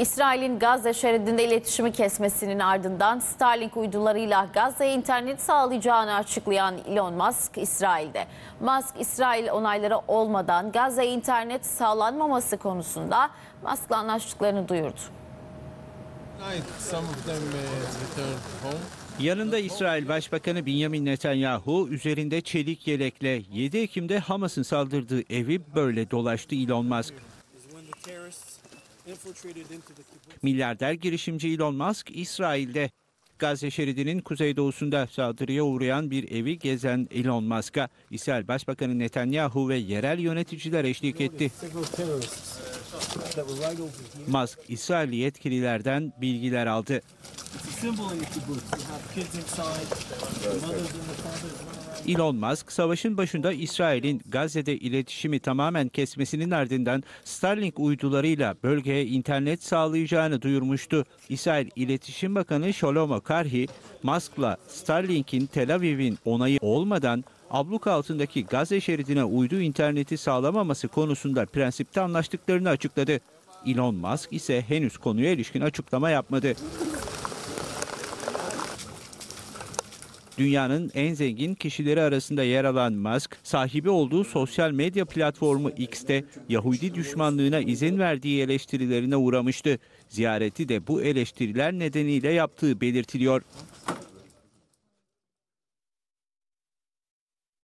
İsrail'in Gazze şeridinde iletişimi kesmesinin ardından Starlink uydularıyla Gazze'ye internet sağlayacağını açıklayan Elon Musk İsrail'de. Musk, İsrail onayları olmadan Gazze'ye internet sağlanmaması konusunda Musk'la anlaştıklarını duyurdu. Yanında İsrail Başbakanı Benjamin Netanyahu üzerinde çelik yelekle 7 Ekim'de Hamas'ın saldırdığı evi böyle dolaştı Elon Musk. Milyarder girişimci Elon Musk İsrail'de Gazze şeridinin kuzeydoğusunda saldırıya uğrayan bir evi gezen Elon Musk'a İsrail Başbakanı Netanyahu ve yerel yöneticiler eşlik etti. Musk İsrail yetkililerden bilgiler aldı. Elon Musk savaşın başında İsrail'in Gazze'de iletişimi tamamen kesmesinin ardından Starlink uydularıyla bölgeye internet sağlayacağını duyurmuştu. İsrail İletişim Bakanı Shlomo Karhi, Musk'la Starlink'in Tel Aviv'in onayı olmadan abluk altındaki Gazze şeridine uydu interneti sağlamaması konusunda prensipte anlaştıklarını açıkladı. Elon Musk ise henüz konuya ilişkin açıklama yapmadı. Dünyanın en zengin kişileri arasında yer alan Musk, sahibi olduğu sosyal medya platformu X'te Yahudi düşmanlığına izin verdiği eleştirilerine uğramıştı. Ziyareti de bu eleştiriler nedeniyle yaptığı belirtiliyor.